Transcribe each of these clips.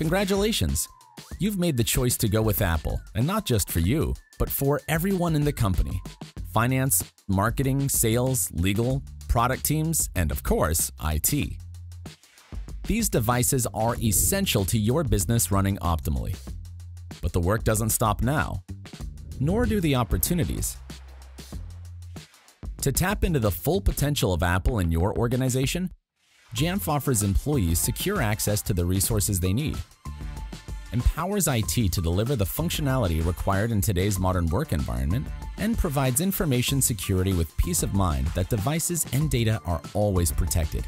Congratulations! You've made the choice to go with Apple, and not just for you, but for everyone in the company finance, marketing, sales, legal, product teams, and of course, IT. These devices are essential to your business running optimally. But the work doesn't stop now, nor do the opportunities. To tap into the full potential of Apple in your organization, Jamf offers employees secure access to the resources they need, empowers IT to deliver the functionality required in today's modern work environment, and provides information security with peace of mind that devices and data are always protected.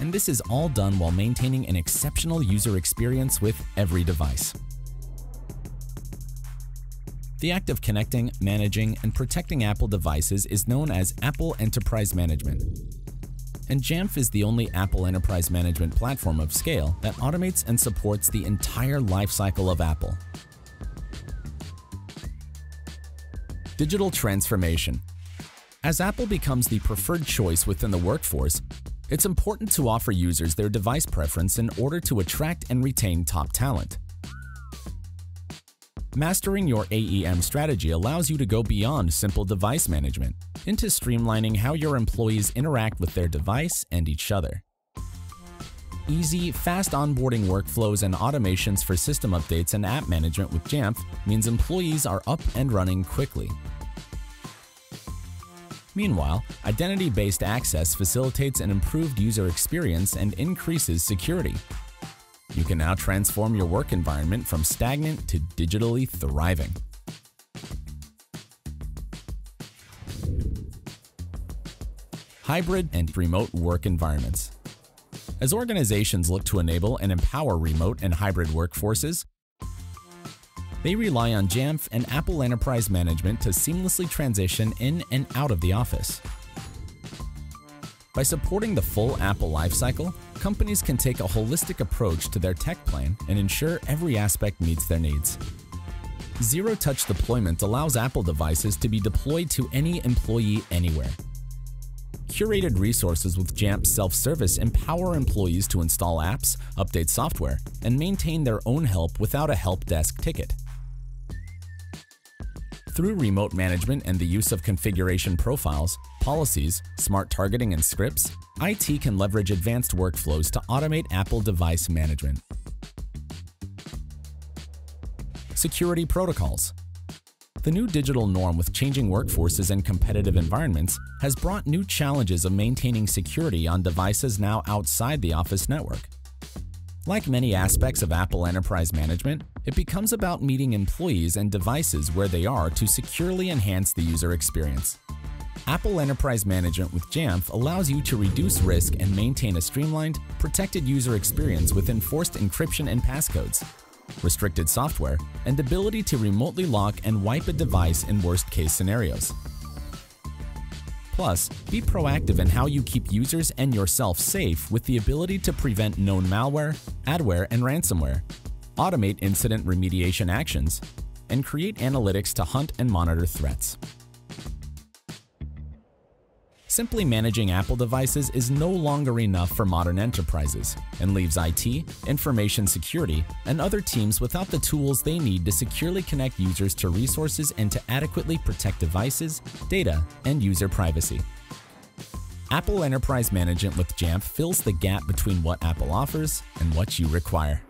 And this is all done while maintaining an exceptional user experience with every device. The act of connecting, managing, and protecting Apple devices is known as Apple Enterprise Management. And Jamf is the only Apple Enterprise Management platform of scale that automates and supports the entire lifecycle of Apple. Digital transformation. As Apple becomes the preferred choice within the workforce, it's important to offer users their device preference in order to attract and retain top talent. Mastering your AEM strategy allows you to go beyond simple device management into streamlining how your employees interact with their device and each other. Easy, fast onboarding workflows and automations for system updates and app management with Jamf means employees are up and running quickly. Meanwhile, identity-based access facilitates an improved user experience and increases security, you can now transform your work environment from stagnant to digitally thriving. Hybrid and remote work environments. As organizations look to enable and empower remote and hybrid workforces, they rely on Jamf and Apple Enterprise Management to seamlessly transition in and out of the office. By supporting the full Apple lifecycle, companies can take a holistic approach to their tech plan and ensure every aspect meets their needs. Zero-touch deployment allows Apple devices to be deployed to any employee anywhere. Curated resources with Jamf self-service empower employees to install apps, update software, and maintain their own help without a help desk ticket. Through remote management and the use of configuration profiles, policies, smart targeting, and scripts, IT can leverage advanced workflows to automate Apple device management. Security protocols. The new digital norm with changing workforces and competitive environments has brought new challenges of maintaining security on devices now outside the Office network. Like many aspects of Apple Enterprise Management, it becomes about meeting employees and devices where they are to securely enhance the user experience. Apple Enterprise Management with Jamf allows you to reduce risk and maintain a streamlined, protected user experience with enforced encryption and passcodes, restricted software, and ability to remotely lock and wipe a device in worst-case scenarios. Plus, be proactive in how you keep users and yourself safe with the ability to prevent known malware, adware, and ransomware, automate incident remediation actions, and create analytics to hunt and monitor threats. Simply managing Apple devices is no longer enough for modern enterprises and leaves IT, information security, and other teams without the tools they need to securely connect users to resources and to adequately protect devices, data, and user privacy. Apple Enterprise Management with Jamf fills the gap between what Apple offers and what you require.